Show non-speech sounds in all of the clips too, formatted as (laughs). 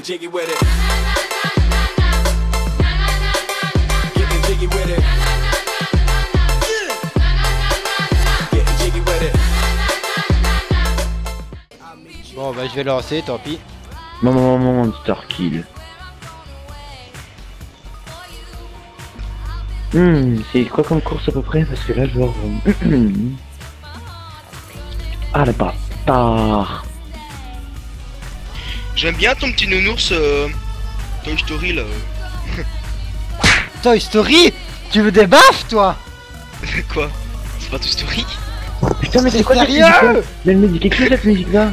Getting jiggy with it. Getting jiggy with it. Getting jiggy with it. Bon, bah je vais lancer, tant pis. Maman, maman, Monster Kill. Hmm, c'est quoi comme course à peu près? Parce que là, je vois... (clears throat) ah, là bâtard J'aime bien ton petit nounours euh, Toy Story là. (laughs) Toy Story? Tu veux des baffes, toi? (laughs) Quoi? C'est pas Toy Story? Putain, mais c'est quoi cette Sérieux? musique-là Mais elle me dit quelque chose cette musique-là?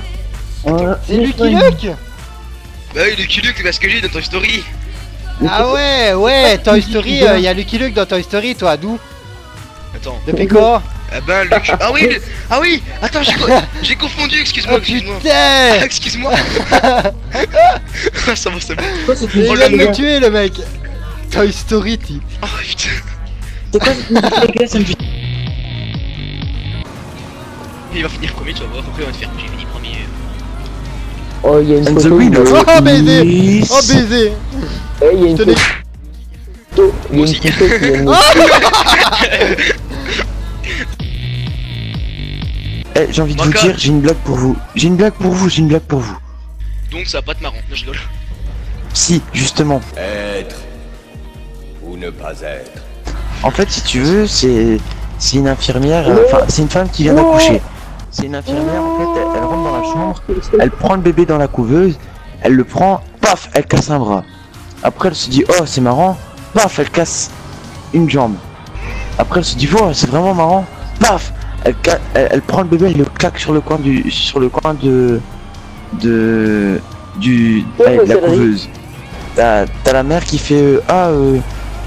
Euh, C'est Lucky Luke? Bah oui, Lucky Luke, c'est parce que j'ai dans Toy Story. Ah ouais, ouais, Toy Story, il y a Lucky Luke dans Toy Story, toi, d'où? Attends. Depuis quand Ah ben Luke. Ah oui, le- ah oui. Attends, j'ai co- (laughs) j'ai confondu. Excuse-moi, Oh excuse-moi. Ah, (laughs) excuse-moi. (laughs) ça va, c'est bon. Quoi Il Oh, vient de le me tuer, le mec Toy Story, type. Oh putain. C'est quoi cette musique les gars Ça me fait... Il va finir premier, tu vas voir. Après, on va te faire. J'ai fini premier. Oh, il y a une photo... winner Oh, baiser is- Oh, baiser Eh, il y a une Tenez. photo... Il y a Moi une aussi. photo qui est Eh, j'ai envie de vous Maka. dire, j'ai une blague pour vous. J'ai une blague pour vous, j'ai une blague pour vous. Donc ça va pas être marrant. Non, je rigole. Si, justement. Être ou ne pas être. En fait, si tu veux, c'est c'est une infirmière, euh, enfin, c'est une femme qui vient d'accoucher. C'est une infirmière, en fait, elle, elle rentre dans la chambre, elle prend le bébé dans la couveuse, elle le prend, paf, elle casse un bras. Après, elle se dit, oh, c'est marrant, paf, elle casse une jambe. Après, elle se dit, oh, c'est vraiment marrant, paf, elle, ca- elle, elle prend le bébé, elle le claque sur le coin du, sur le coin de, de, du, allez, de la couveuse. T'as la mère qui fait, euh, ah, euh,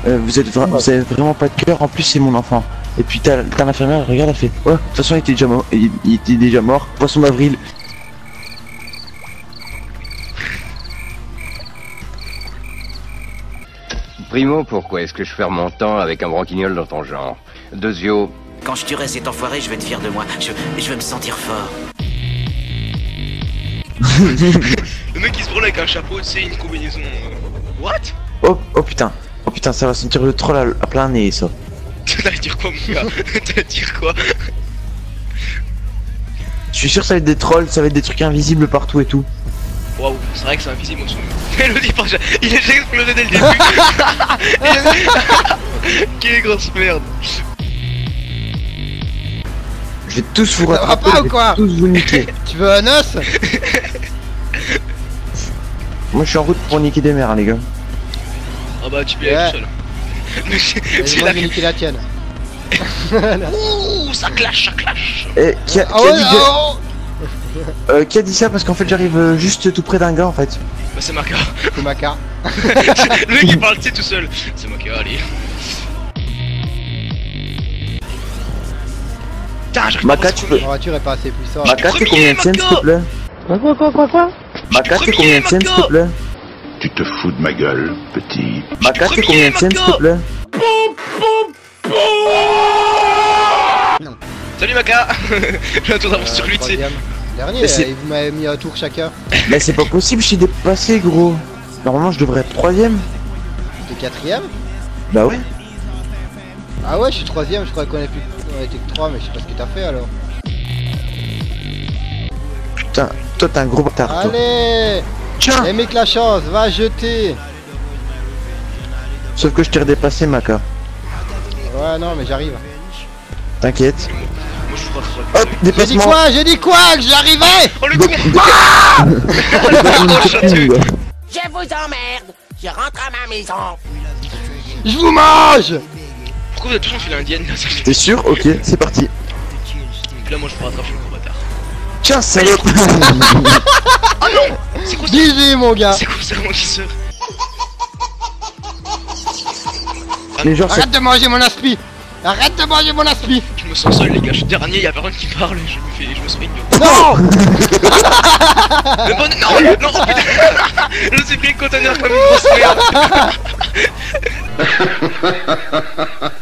euh, vous êtes vra- vous avez vraiment pas de cœur, en plus c'est mon enfant. Et puis t'as l'infirmière, regarde, elle fait, ouais, de toute façon il était déjà mort, il, il était déjà mort, poisson d'avril. Primo, pourquoi est-ce que je perds mon temps avec un branquignol dans ton genre? Deuxio, Quand je tuerai cet enfoiré, je vais être fier de moi. Je, je vais me sentir fort. Le mec il se branle avec un chapeau, c'est une combinaison. euh, What? Oh, oh putain, oh putain, ça va sentir le troll à, à plein nez ça. (laughs) T'allais dire quoi, mon gars? (laughs) T'allais dire quoi? Je suis sûr que ça va être des trolls, ça va être des trucs invisibles partout et tout. Waouh, c'est vrai que c'est invisible, moi, son. Mais le dis pas, j'ai- il est déjà explosé dès le début. (laughs) Quelle grosse merde. Je vais tous vous rattraper, pas je ou vais quoi tous vous niquer. (laughs) Tu veux un os (laughs) Moi je suis en route pour niquer des mères les gars. Ah bah tu peux y Ouais. aller tout seul. (laughs) Moi, la je vais niquer la tienne. Ouh, ça clash, ça clash. Et qui a, qui Ah a ouais, dit, oh euh, qui a dit ça parce qu'en fait j'arrive euh, juste tout près d'un gars en fait. Bah c'est Maka. C'est ma carte. le mec il parle tu sais tout seul. C'est Maka, allez. Putain, j'arrive à tu premier. La voiture est pas assez puissante. Maka, t'es premier, combien de s'il te Maka plaît Quoi, quoi, quoi, quoi, quoi premier, combien de s'il te Maka plaît Tu te fous de ma gueule, petit. Maka, t'es premier, combien de s'il te Maka plaît Salut Maka (laughs) J'ai un tour d'avance sur lui, tu sais. Dernier, c'est- euh, vous m'avez mis un tour chacun. Mais c'est pas possible, je suis dépassé gros. Normalement je devrais être troisième. T'es quatrième Bah ouais. Ah ouais, je suis troisième, je croyais qu'on était plus... on était que trois, mais je sais pas ce que t'as fait alors. Putain, toi t'es un gros bâtard. Allez Tiens Eh mec la chance, va jeter Sauf que je t'ai redépassé Maka. Ouais non mais j'arrive. T'inquiète. Hop, J'ai dit quoi J'ai dit quoi Que j'arrivais dépassement de copine, ouais. Je vous emmerde. Je rentre à ma maison. Je vous mange Pourquoi vous êtes tous en file indienne là ça fait- T'es sûr Ok, c'est parti. Là moi je vous rattrape, je suis un gros bâtard. Tiens, salope (laughs) C'est quoi ça mon gars C'est quoi ça mon qui Les gens, c'est Arrête de manger mon aspi Arrête de manger mon aspi Je me sens seul les gars, je suis dernier, y'a personne qui parle, je me fais. je me sens. Non Mais (laughs) bon, non, non, oh putain Je me suis pris le conteneur comme une grosse merde (laughs)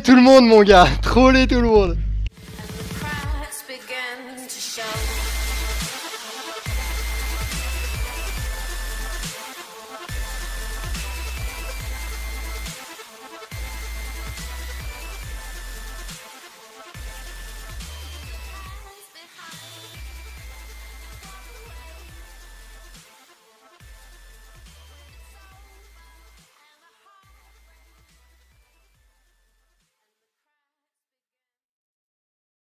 Troller tout le monde, mon gars. Troller tout le monde.